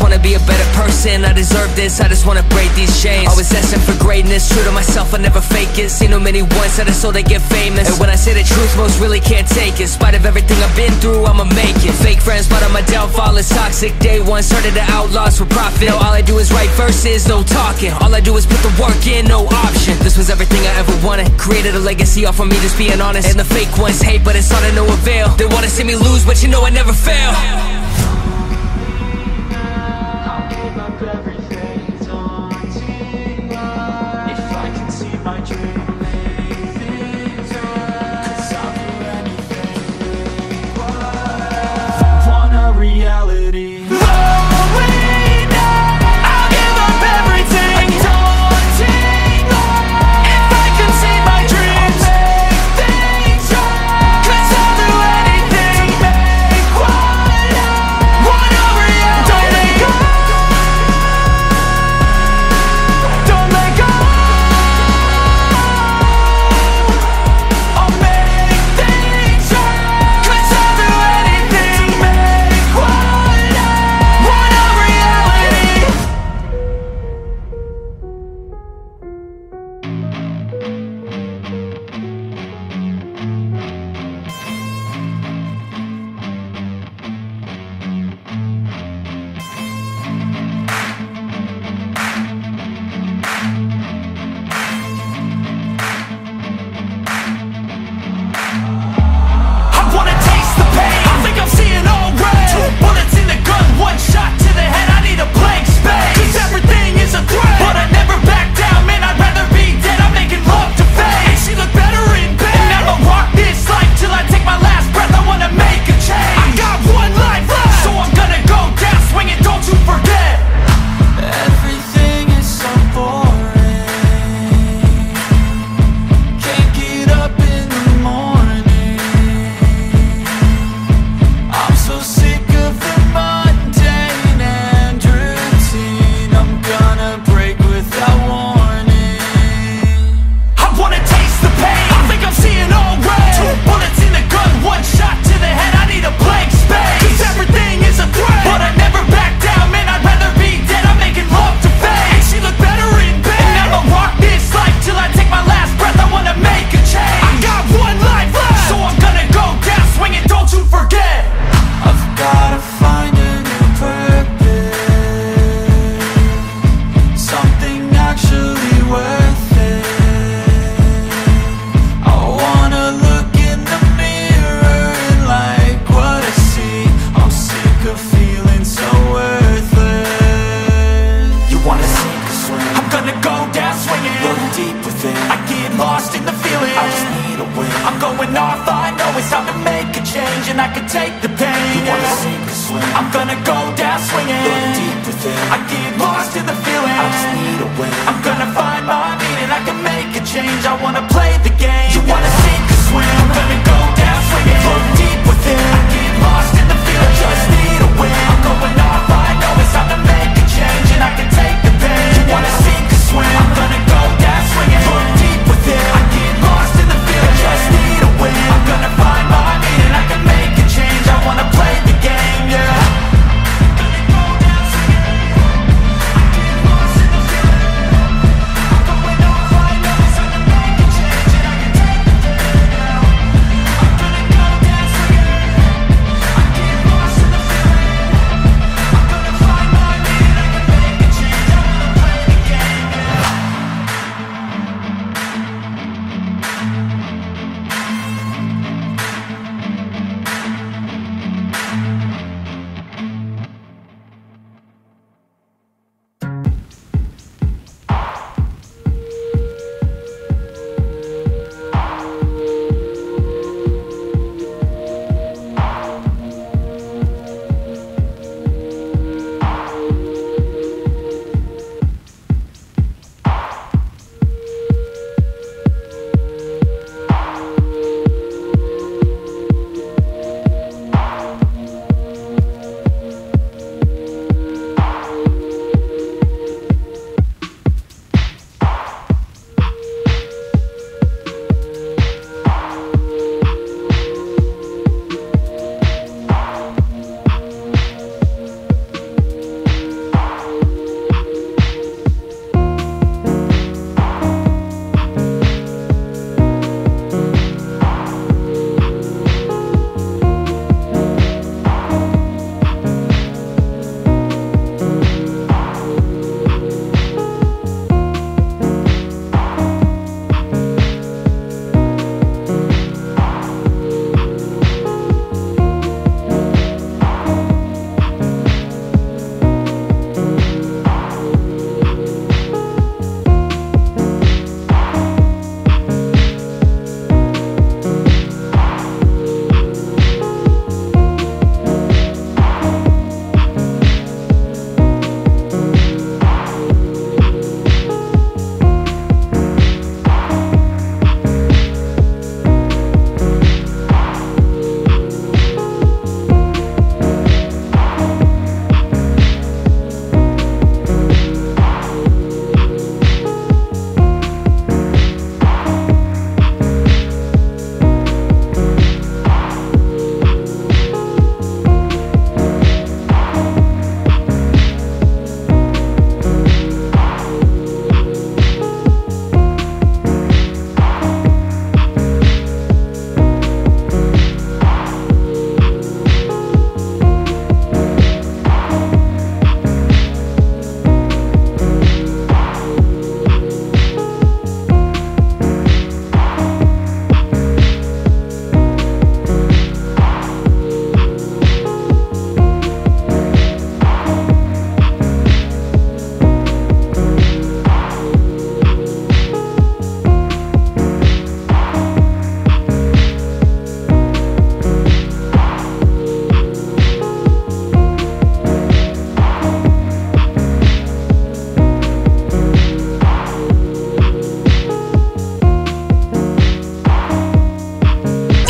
wanna be a better person, I deserve this I just wanna break these chains. Always asking for greatness, true to myself, I never fake it. Seen too many once that I so they get famous. And when I say the truth, most really can't take it. In spite of everything I've been through, I'ma make it. Fake friends, but on my downfall is toxic. Day one, started the outlaws for profit. Now all I do is write verses, no talking. All I do is put the work in, no option. This was everything I ever wanted. Created a legacy off of me, just being honest. And the fake ones hate, but it's all to no avail. They wanna see me lose, but you know I never fail deep within. I get lost in the feeling. I just need a win. I'm going off. I know it's time to make a change, and I can take the pain. You wanna sink or swim? I'm gonna go down swinging. Look deep within. I get lost in the feeling. I just need a win. I'm gonna find my meaning. I can make a change. I wanna play the game.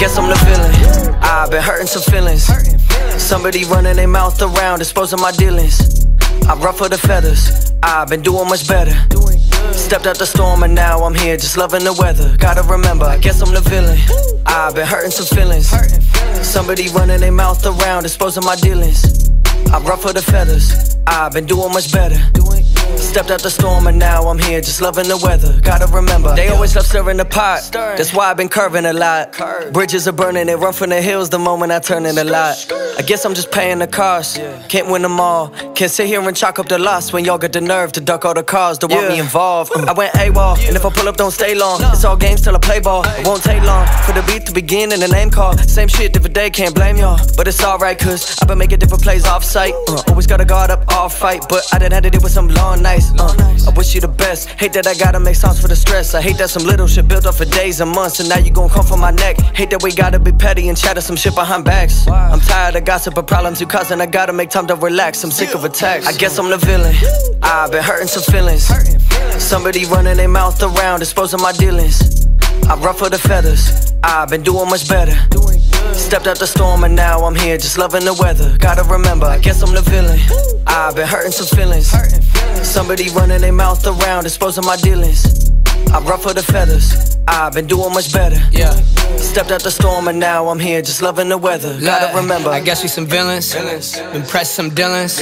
I've been hurting some feelings. Somebody running their mouth around, disposing my dealings. I ruffle the feathers, I've been doing much better. Stepped out the storm and now I'm here, just loving the weather. Gotta remember, I guess I'm the villain. I've been hurting some feelings. Somebody running their mouth around, disposing my dealings. I ruffle the feathers, I've been doing much better. Stepped out the storm and now I'm here just loving the weather. Gotta remember, they always love stirring the pot. That's why I've been curving a lot. Bridges are burning, they run from the hills the moment I turn in a lot. I guess I'm just paying the cost. Can't win them all. Can't sit here and chalk up the loss when y'all got the nerve to duck all the cars that want me involved. I went AWOL, and if I pull up, don't stay long. It's all games till I play ball. It won't take long for the beat to begin and the name call. Same shit, different day, can't blame y'all. But it's alright, cause I've been making different plays off site. Uh, always gotta guard up all fight, but I done had to deal with some long Uh, I wish you the best. Hate that I gotta make songs for the stress. I hate that some little shit built up for days and months, and now you gon' come for my neck. Hate that we gotta be petty and chatter some shit behind backs. I'm tired of gossip and problems you causing. I gotta make time to relax. I'm sick of attacks. I guess I'm the villain. I've been hurting some feelings. Somebody running their mouth around, disposing my dealings. I ruffle the feathers. I've been doing much better. Stepped out the storm and now I'm here just loving the weather. Gotta remember, I guess I'm the villain. I've been hurting some feelings. Somebody running their mouth around, disposing my dealings. I ruffle the feathers. I've been doing much better. Yeah. Stepped out the storm and now I'm here just loving the weather. Gotta remember. I guess we some villains. Been pressed some Dylans.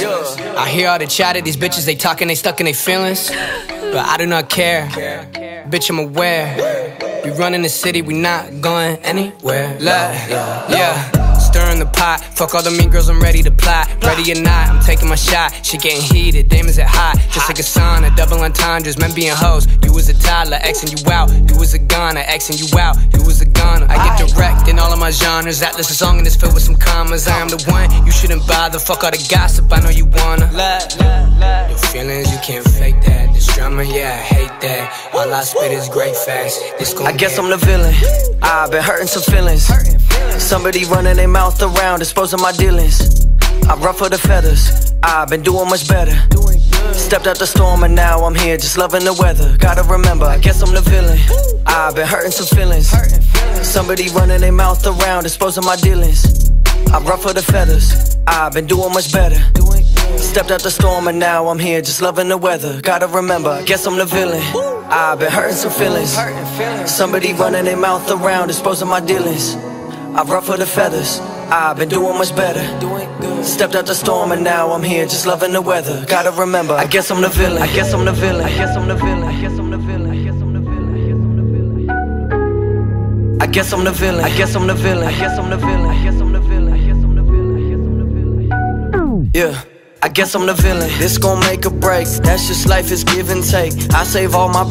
I hear all the chatter, these bitches, they talking, they stuck in their feelings. But I do not care. Bitch, I'm aware. We running the city, we not going anywhere. Look, yeah. Stirring the pot, fuck all the mean girls, I'm ready to plot. Ready or not, I'm taking my shot. She getting heated, demons at hot. Just like a sauna, double entendres, men being hoes. You was a toddler, Xing you out. You was a gunner, Xing you out. You was a gunner. I get direct in all of my genres. Atlas is song and it's filled with some commas. I am the one, you shouldn't bother. Fuck all the gossip, I know you wanna. Love, Your feelings, you can't fake that. This drama, yeah, I that. All I spit is great facts. This I guess I'm the villain. I've been hurting some feelings. Somebody running their mouth around, disposing my dealings. I ruffle the feathers. I've been doing much better. Stepped out the storm and now I'm here just loving the weather. Gotta remember, I guess I'm the villain. I've been hurting some feelings. Somebody running their mouth around, disposing my dealings. I ruffle the feathers. I've been doing much better. Stepped out the storm and now I'm here just loving the weather. Gotta remember, I guess I'm the villain. I've been hurting some feelings. Somebody running their mouth around, disposing my dealings. I ruffle the feathers. I've been doing much better. Stepped out the storm and now I'm here just loving the weather. Gotta remember. I guess I'm the villain. I guess I'm the villain. I guess I'm the villain. I guess I'm the villain. I guess I'm the villain. I guess I'm the villain. I guess I'm the villain. I guess I'm the villain. Yeah. I guess I'm the villain. This gon' make a break. That's just life is give and take. I save all my